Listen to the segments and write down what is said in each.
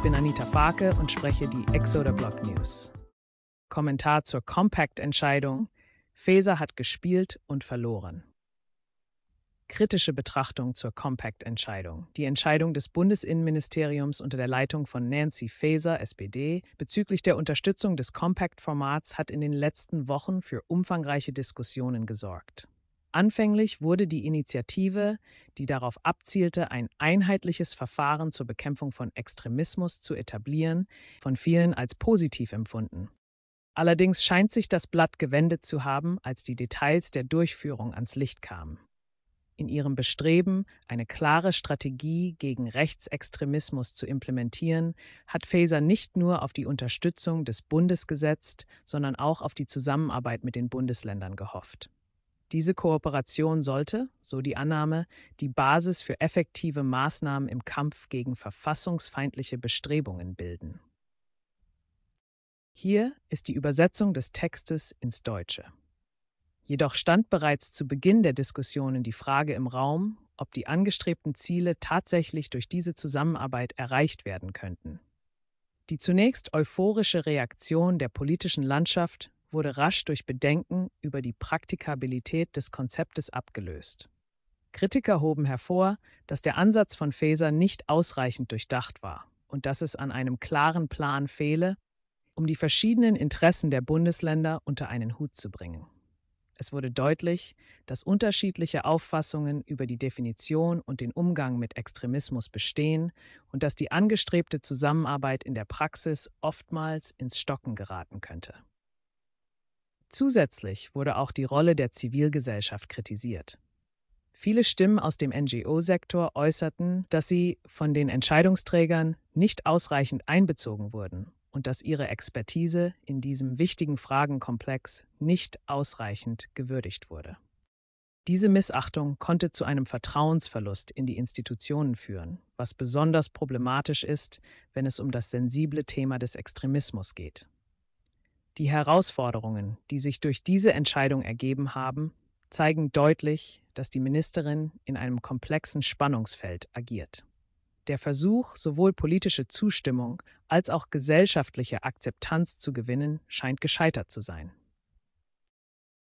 Ich bin Anita Farke und spreche die Exoder Blog News. Kommentar zur Compact-Entscheidung. Faeser hat gespielt und verloren. Kritische Betrachtung zur Compact-Entscheidung. Die Entscheidung des Bundesinnenministeriums unter der Leitung von Nancy Faeser, SPD, bezüglich der Unterstützung des Compact-Formats hat in den letzten Wochen für umfangreiche Diskussionen gesorgt. Anfänglich wurde die Initiative, die darauf abzielte, ein einheitliches Verfahren zur Bekämpfung von Extremismus zu etablieren, von vielen als positiv empfunden. Allerdings scheint sich das Blatt gewendet zu haben, als die Details der Durchführung ans Licht kamen. In ihrem Bestreben, eine klare Strategie gegen Rechtsextremismus zu implementieren, hat Faeser nicht nur auf die Unterstützung des Bundes gesetzt, sondern auch auf die Zusammenarbeit mit den Bundesländern gehofft. Diese Kooperation sollte, so die Annahme, die Basis für effektive Maßnahmen im Kampf gegen verfassungsfeindliche Bestrebungen bilden. Hier ist die Übersetzung des Textes ins Deutsche. Jedoch stand bereits zu Beginn der Diskussionen die Frage im Raum, ob die angestrebten Ziele tatsächlich durch diese Zusammenarbeit erreicht werden könnten. Die zunächst euphorische Reaktion der politischen Landschaft wurde rasch durch Bedenken über die Praktikabilität des Konzeptes abgelöst. Kritiker hoben hervor, dass der Ansatz von Faeser nicht ausreichend durchdacht war und dass es an einem klaren Plan fehle, um die verschiedenen Interessen der Bundesländer unter einen Hut zu bringen. Es wurde deutlich, dass unterschiedliche Auffassungen über die Definition und den Umgang mit Extremismus bestehen und dass die angestrebte Zusammenarbeit in der Praxis oftmals ins Stocken geraten könnte. Zusätzlich wurde auch die Rolle der Zivilgesellschaft kritisiert. Viele Stimmen aus dem NGO-Sektor äußerten, dass sie von den Entscheidungsträgern nicht ausreichend einbezogen wurden und dass ihre Expertise in diesem wichtigen Fragenkomplex nicht ausreichend gewürdigt wurde. Diese Missachtung konnte zu einem Vertrauensverlust in die Institutionen führen, was besonders problematisch ist, wenn es um das sensible Thema des Extremismus geht. Die Herausforderungen, die sich durch diese Entscheidung ergeben haben, zeigen deutlich, dass die Ministerin in einem komplexen Spannungsfeld agiert. Der Versuch, sowohl politische Zustimmung als auch gesellschaftliche Akzeptanz zu gewinnen, scheint gescheitert zu sein.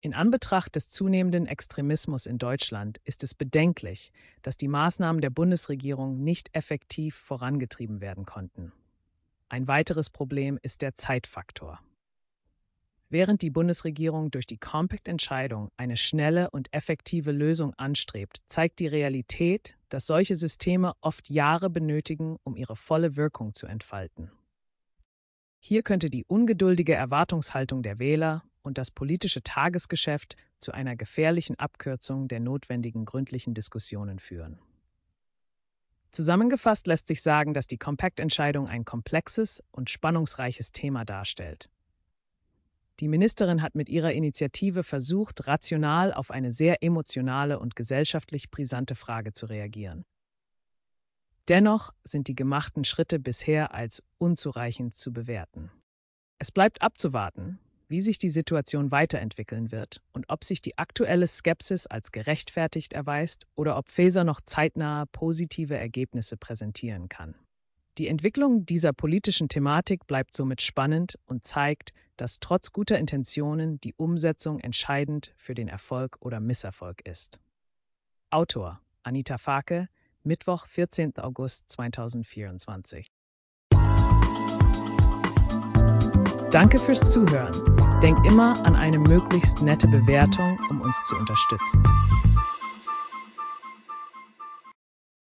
In Anbetracht des zunehmenden Extremismus in Deutschland ist es bedenklich, dass die Maßnahmen der Bundesregierung nicht effektiv vorangetrieben werden konnten. Ein weiteres Problem ist der Zeitfaktor. Während die Bundesregierung durch die Compact-Entscheidung eine schnelle und effektive Lösung anstrebt, zeigt die Realität, dass solche Systeme oft Jahre benötigen, um ihre volle Wirkung zu entfalten. Hier könnte die ungeduldige Erwartungshaltung der Wähler und das politische Tagesgeschäft zu einer gefährlichen Abkürzung der notwendigen gründlichen Diskussionen führen. Zusammengefasst lässt sich sagen, dass die Compact-Entscheidung ein komplexes und spannungsreiches Thema darstellt. Die Ministerin hat mit ihrer Initiative versucht, rational auf eine sehr emotionale und gesellschaftlich brisante Frage zu reagieren. Dennoch sind die gemachten Schritte bisher als unzureichend zu bewerten. Es bleibt abzuwarten, wie sich die Situation weiterentwickeln wird und ob sich die aktuelle Skepsis als gerechtfertigt erweist oder ob Faeser noch zeitnah positive Ergebnisse präsentieren kann. Die Entwicklung dieser politischen Thematik bleibt somit spannend und zeigt, dass trotz guter Intentionen die Umsetzung entscheidend für den Erfolg oder Misserfolg ist. Autor Anita Farke, Mittwoch, 14. August 2024. Danke fürs Zuhören. Denk immer an eine möglichst nette Bewertung, um uns zu unterstützen.